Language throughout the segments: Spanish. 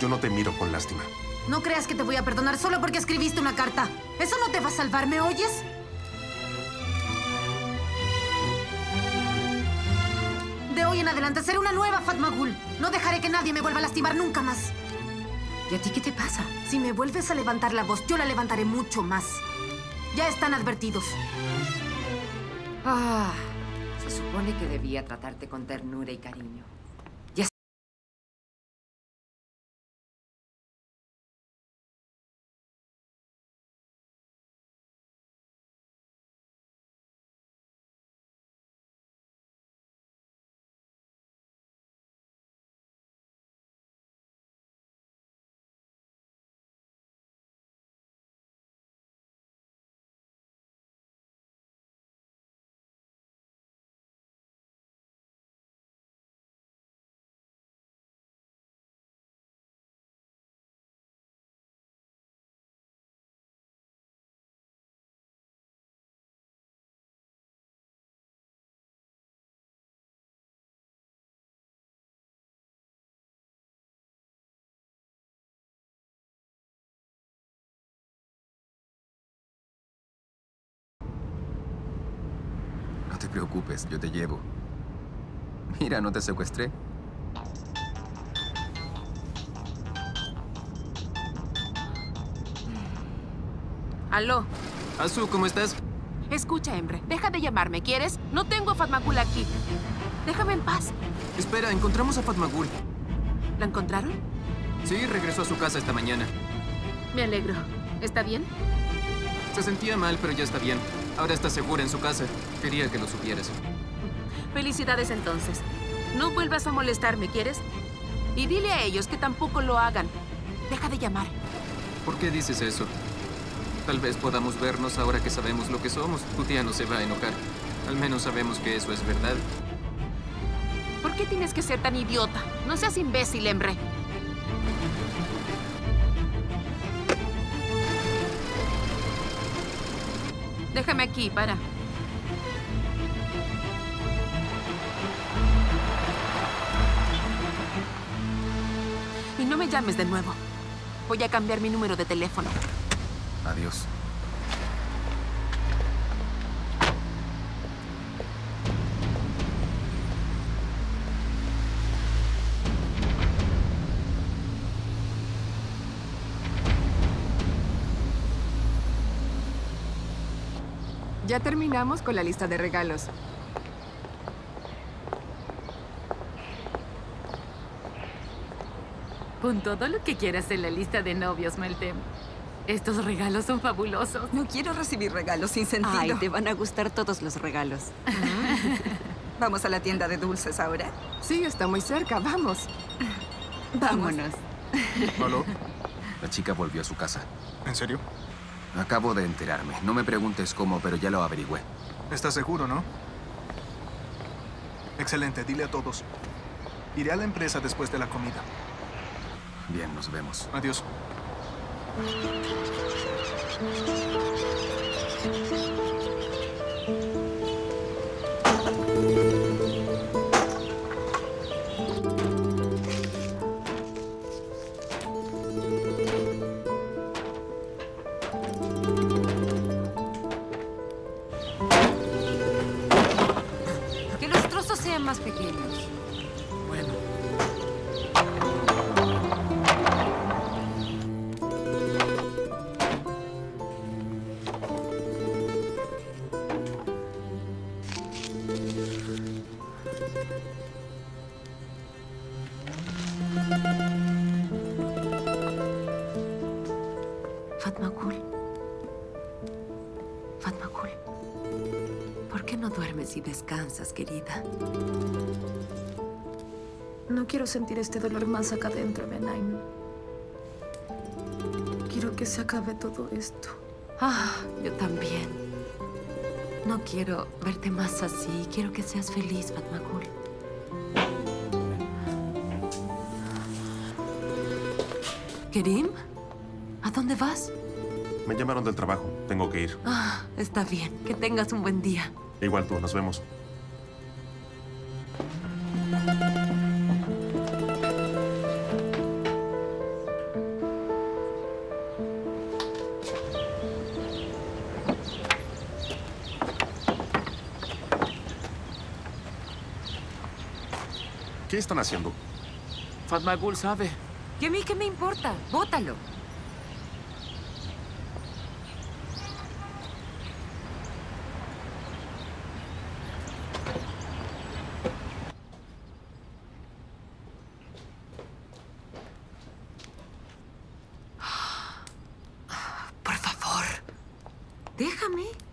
Yo no te miro con lástima. No creas que te voy a perdonar solo porque escribiste una carta. Eso no te va a salvar, ¿me oyes? De hoy en adelante seré una nueva Fatmagul. No dejaré que nadie me vuelva a lastimar nunca más. ¿Y a ti qué te pasa? Si me vuelves a levantar la voz, yo la levantaré mucho más. Ya están advertidos. Ah, se supone que debía tratarte con ternura y cariño. Te preocupes, yo te llevo. Mira, no te secuestré. Aló. Azu, ¿cómo estás? Escucha, Embre. Deja de llamarme, ¿quieres? No tengo a Fatmagul aquí. Déjame en paz. Espera, encontramos a Fatmagul. ¿La encontraron? Sí, regresó a su casa esta mañana. Me alegro. ¿Está bien? Se sentía mal, pero ya está bien. Ahora está segura en su casa. Quería que lo supieras. Felicidades entonces. No vuelvas a molestarme, ¿quieres? Y dile a ellos que tampoco lo hagan. Deja de llamar. ¿Por qué dices eso? Tal vez podamos vernos ahora que sabemos lo que somos. Tu tía no se va a enojar. Al menos sabemos que eso es verdad. ¿Por qué tienes que ser tan idiota? No seas imbécil, Embre. Déjame aquí, para. Y no me llames de nuevo. Voy a cambiar mi número de teléfono. Adiós. Ya terminamos con la lista de regalos. Pon todo lo que quieras en la lista de novios, Meltem. Estos regalos son fabulosos. No quiero recibir regalos sin sentido. Ay, te van a gustar todos los regalos. ¿Vamos a la tienda de dulces ahora? Sí, está muy cerca. Vamos. Vámonos. ¿Aló? La chica volvió a su casa. ¿En serio? Acabo de enterarme. No me preguntes cómo, pero ya lo averigüé. ¿Estás seguro, no? Excelente, dile a todos. Iré a la empresa después de la comida. Bien, nos vemos. Adiós. Fatmagul. Fatmagul. ¿Por qué no duermes y descansas, querida? No quiero sentir este dolor más acá adentro, Benaim. Quiero que se acabe todo esto. Ah, yo también. No quiero verte más así. Quiero que seas feliz, Fatmagul. ¿Kerim? ¿A dónde vas? Me llamaron del trabajo. Tengo que ir. Ah, está bien. Que tengas un buen día. Igual tú. Nos vemos. ¿Qué están haciendo? Fatma Fatmagul sabe. ¿Y a mí qué me importa? Bótalo. Déjame.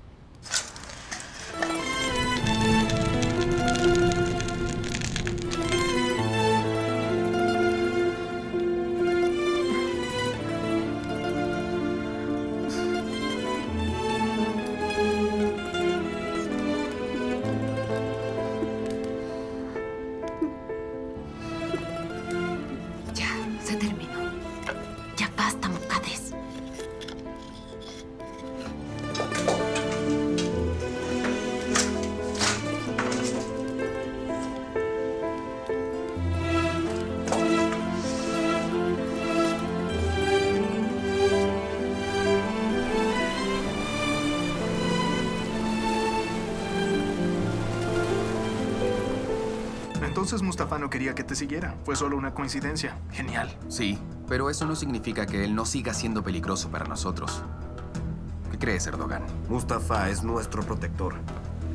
Entonces Mustafa no quería que te siguiera. Fue solo una coincidencia. Genial. Sí, pero eso no significa que él no siga siendo peligroso para nosotros. ¿Qué crees, Erdogan? Mustafa es nuestro protector.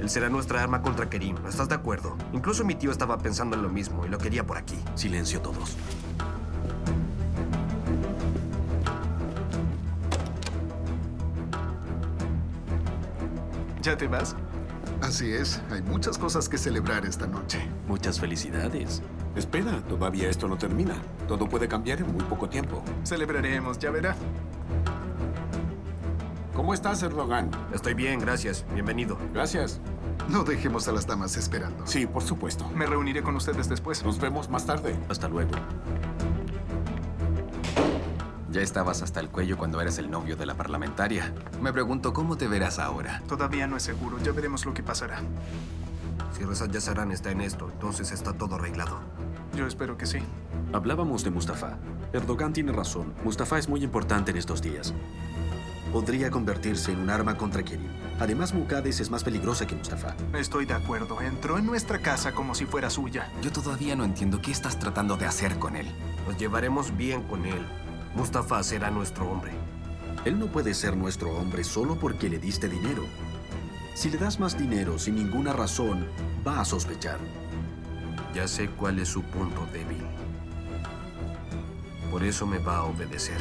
Él será nuestra arma contra Kerim. ¿Estás de acuerdo? Incluso mi tío estaba pensando en lo mismo y lo quería por aquí. Silencio todos. ¿Ya te vas? Así es, hay muchas cosas que celebrar esta noche. Muchas felicidades. Espera, todavía esto no termina. Todo puede cambiar en muy poco tiempo. Celebraremos, ya verá. ¿Cómo estás, Erdogan? Estoy bien, gracias. Bienvenido. Gracias. No dejemos a las damas esperando. Sí, por supuesto. Me reuniré con ustedes después. Nos vemos más tarde. Hasta luego. Ya estabas hasta el cuello cuando eras el novio de la parlamentaria. Me pregunto cómo te verás ahora. Todavía no es seguro. Ya veremos lo que pasará. Si Reza Yazaran está en esto, entonces está todo arreglado. Yo espero que sí. Hablábamos de Mustafa. Erdogan tiene razón. Mustafa es muy importante en estos días. Podría convertirse en un arma contra Kerim. Además, Mukades es más peligrosa que Mustafa. Estoy de acuerdo. Entró en nuestra casa como si fuera suya. Yo todavía no entiendo qué estás tratando de hacer con él. Nos llevaremos bien con él. Mustafa será nuestro hombre. Él no puede ser nuestro hombre solo porque le diste dinero. Si le das más dinero sin ninguna razón, va a sospechar. Ya sé cuál es su punto débil. Por eso me va a obedecer.